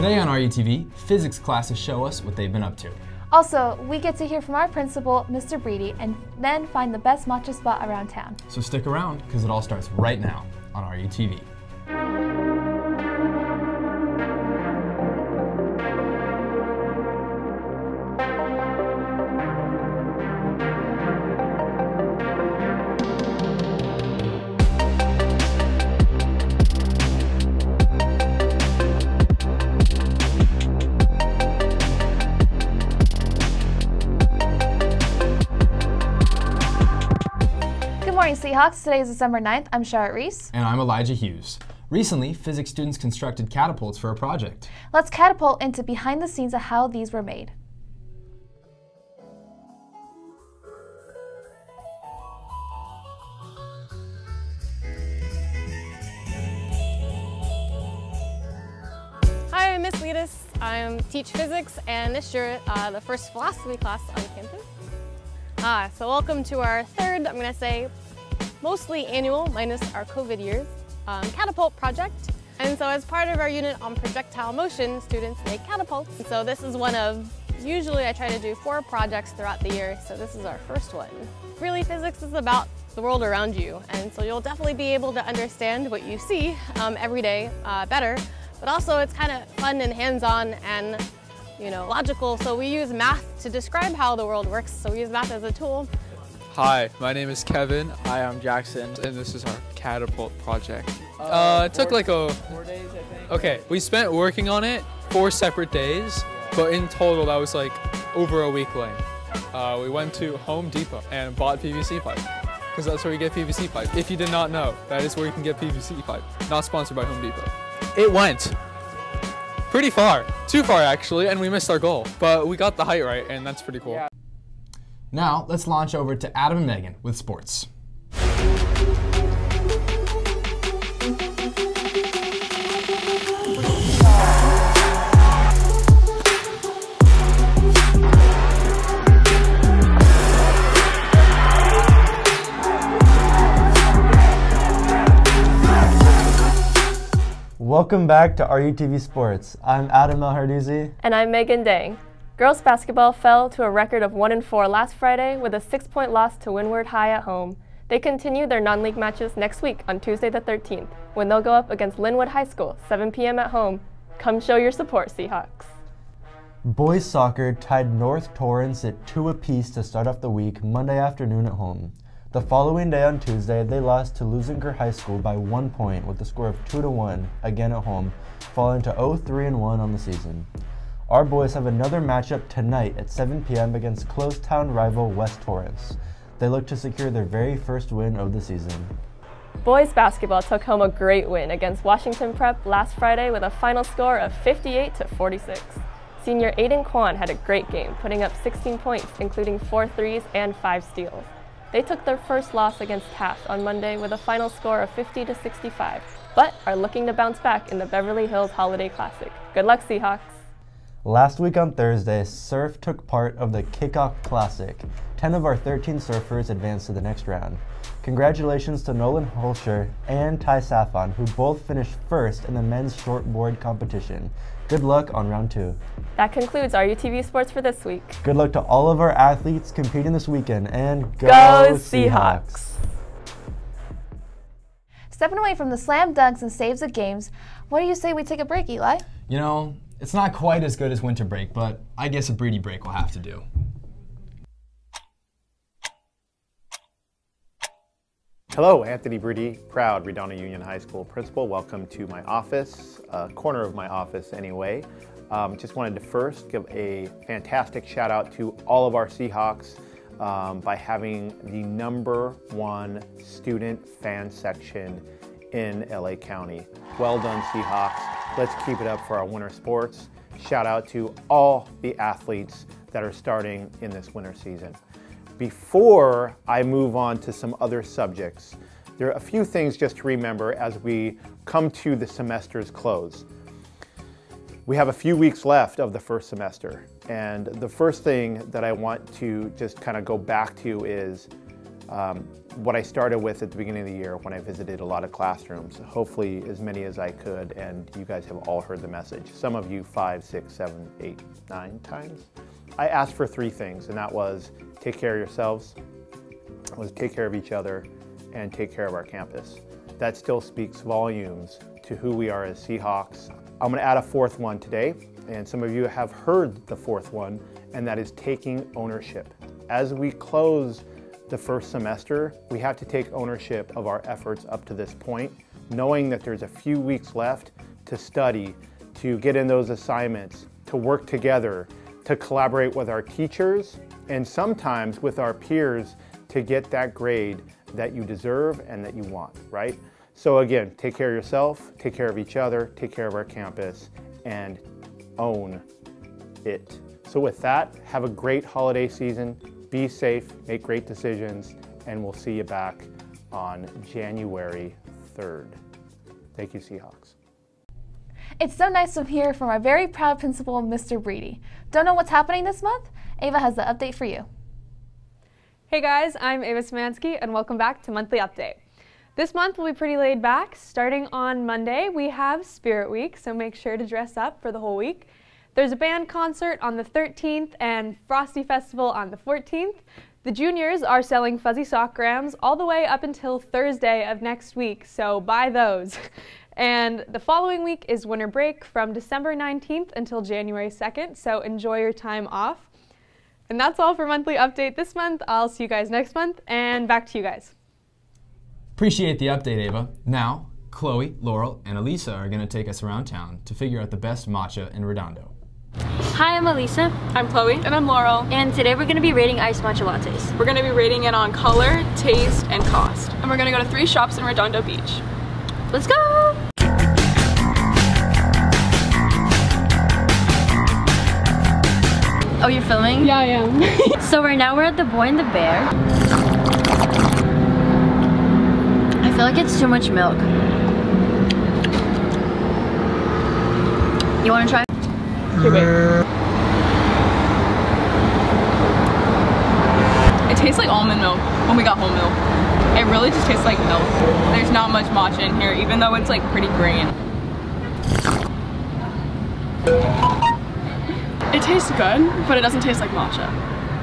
Today on RUTV, physics classes show us what they've been up to. Also, we get to hear from our principal, Mr. Beaudry, and then find the best matcha spot around town. So stick around, because it all starts right now on RUTV. Morning, Seahawks. Today is December 9th. I'm Charlotte Reese. And I'm Elijah Hughes. Recently, physics students constructed catapults for a project. Let's catapult into behind the scenes of how these were made. Hi, I'm Miss Letus. I teach physics, and this year, uh, the first philosophy class on campus. Ah, so welcome to our third, I'm gonna say, mostly annual, minus our COVID years, um, catapult project. And so as part of our unit on projectile motion, students make catapults. And so this is one of, usually I try to do four projects throughout the year, so this is our first one. Really, physics is about the world around you, and so you'll definitely be able to understand what you see um, every day uh, better, but also it's kind of fun and hands-on and you know, logical. So we use math to describe how the world works. So we use math as a tool. Hi, my name is Kevin. Hi, I'm Jackson. and this is our catapult project. Uh, it took like a Four days, I think. okay. We spent working on it four separate days, but in total that was like over a week length. Uh, we went to Home Depot and bought PVC pipe because that's where you get PVC pipe. If you did not know, that is where you can get PVC pipe. Not sponsored by Home Depot. It went pretty far, too far actually, and we missed our goal, but we got the height right, and that's pretty cool. Yeah. Now, let's launch over to Adam and Megan with sports. Welcome back to RUTV Sports. I'm Adam El Hardouzi. And I'm Megan Dang. Girls basketball fell to a record of 1 and 4 last Friday with a 6 point loss to Windward High at home. They continue their non league matches next week on Tuesday the 13th when they'll go up against Lynwood High School, 7 p.m. at home. Come show your support, Seahawks. Boys soccer tied North Torrance at two apiece to start off the week Monday afternoon at home. The following day on Tuesday, they lost to Leuzinger High School by one point with a score of 2 to 1, again at home, falling to 0 3 and 1 on the season. Our boys have another matchup tonight at 7 p.m. against close town rival West Torrance. They look to secure their very first win of the season. Boys basketball took home a great win against Washington Prep last Friday with a final score of 58 to 46. Senior Aiden Kwan had a great game, putting up 16 points, including four threes and five steals. They took their first loss against Taft on Monday with a final score of 50 to 65, but are looking to bounce back in the Beverly Hills Holiday Classic. Good luck, Seahawks! Last week on Thursday, Surf took part of the Kickoff Classic. 10 of our 13 surfers advanced to the next round. Congratulations to Nolan Holscher and Ty Safon, who both finished first in the men's shortboard competition. Good luck on round two. That concludes our UTV Sports for this week. Good luck to all of our athletes competing this weekend, and go, Go Seahawks! Stepping away from the slam dunks and saves of games, what do you say we take a break, Eli? You know, it's not quite as good as winter break, but I guess a Beaudry break will have to do. Hello, Anthony Beaudry, proud Redondo Union High School principal. Welcome to my office, uh, corner of my office anyway. Um, just wanted to first give a fantastic shout out to all of our Seahawks um, by having the number one student fan section in LA County. Well done, Seahawks. Let's keep it up for our winter sports. Shout out to all the athletes that are starting in this winter season. Before I move on to some other subjects, there are a few things just to remember as we come to the semester's close. We have a few weeks left of the first semester, and the first thing that I want to just kind of go back to is um, what I started with at the beginning of the year when I visited a lot of classrooms, hopefully as many as I could, and you guys have all heard the message. Some of you five, six, seven, eight, nine times. I asked for three things, and that was take care of yourselves, was take care of each other, and take care of our campus. That still speaks volumes to who we are as Seahawks. I'm gonna add a fourth one today, and some of you have heard the fourth one, and that is taking ownership. As we close the first semester, we have to take ownership of our efforts up to this point, knowing that there's a few weeks left to study, to get in those assignments, to work together, to collaborate with our teachers, and sometimes with our peers to get that grade that you deserve and that you want, right? So again, take care of yourself, take care of each other, take care of our campus, and own it. So with that, have a great holiday season, be safe, make great decisions, and we'll see you back on January 3rd. Thank you, Seahawks. It's so nice to hear from our very proud principal, Mr. Beaudry. Don't know what's happening this month? Ava has the update for you. Hey guys, I'm Ava Szymanski and welcome back to Monthly Update. This month will be pretty laid back. Starting on Monday, we have Spirit Week, so make sure to dress up for the whole week. There's a band concert on the 13th and Frosty Festival on the 14th. The juniors are selling fuzzy sock grams all the way up until Thursday of next week, so buy those. And the following week is winter break from December 19th until January 2nd, so enjoy your time off. And that's all for monthly update this month. I'll see you guys next month, and back to you guys. Appreciate the update, Ava. Now, Chloe, Laurel, and Elisa are going to take us around town to figure out the best matcha in Redondo. Hi, I'm Elisa. I'm Chloe. And I'm Laurel. And today we're going to be rating iced matcha lattes. We're going to be rating it on color, taste, and cost. And we're going to go to three shops in Redondo Beach. Let's go! Oh, you're filming? Yeah, I am. so right now we're at the Boy and the Bear. I feel like it's too much milk. You want to try? Here. It tastes like almond milk when we got whole milk. It really just tastes like milk. There's not much matcha in here, even though it's like pretty green. It tastes good, but it doesn't taste like matcha.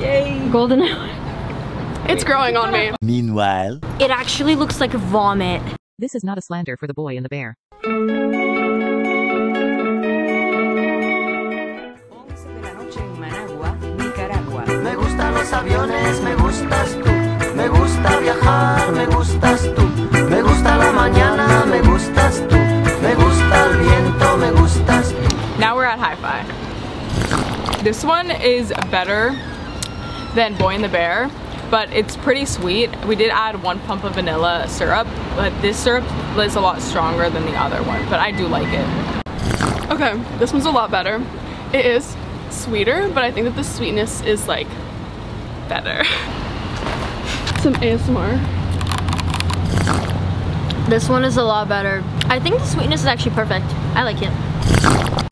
Yay! Golden hour. It's growing on me. Meanwhile, it actually looks like vomit. This is not a slander for the boy and the bear. This one is better than Boy and the Bear, but it's pretty sweet. We did add one pump of vanilla syrup, but this syrup is a lot stronger than the other one, but I do like it. Okay, this one's a lot better. It is sweeter, but I think that the sweetness is like better. Some ASMR. This one is a lot better. I think the sweetness is actually perfect. I like it.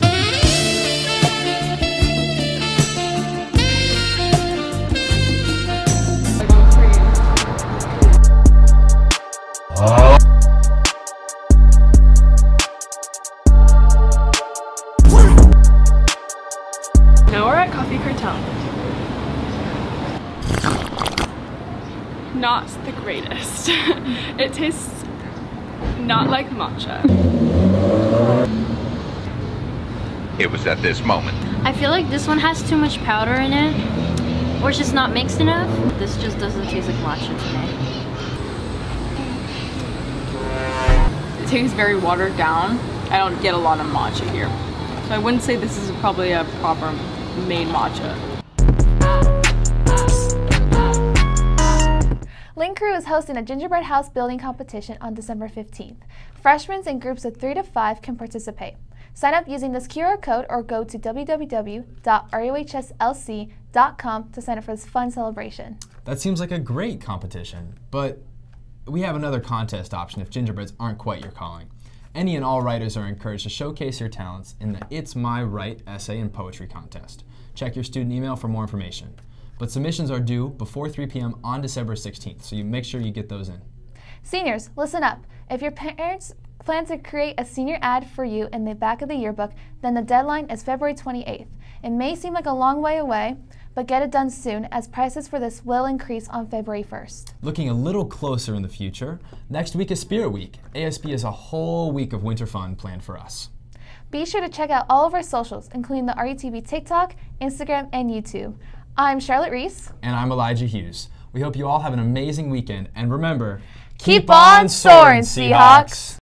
It tastes not like matcha. It was at this moment. I feel like this one has too much powder in it, or it's just not mixed enough. This just doesn't taste like matcha to me. It tastes very watered down. I don't get a lot of matcha here. So I wouldn't say this is probably a proper made matcha. Link Crew is hosting a gingerbread house building competition on December 15th. Freshmen in groups of 3 to 5 can participate. Sign up using this QR code or go to www.rohslc.com to sign up for this fun celebration. That seems like a great competition, but we have another contest option if gingerbreads aren't quite your calling. Any and all writers are encouraged to showcase your talents in the It's My Right essay and poetry contest. Check your student email for more information. But submissions are due before 3 p.m. on December 16th, so you make sure you get those in. Seniors, listen up. If your parents plan to create a senior ad for you in the back of the yearbook, then the deadline is February 28th. It may seem like a long way away, but get it done soon as prices for this will increase on February 1st. Looking a little closer in the future, next week is Spirit Week. ASB is a whole week of winter fun planned for us. Be sure to check out all of our socials, including the RUTV TikTok, Instagram, and YouTube. I'm Charlotte Reese. And I'm Elijah Hughes. We hope you all have an amazing weekend, and remember, Keep on soaring, Seahawks!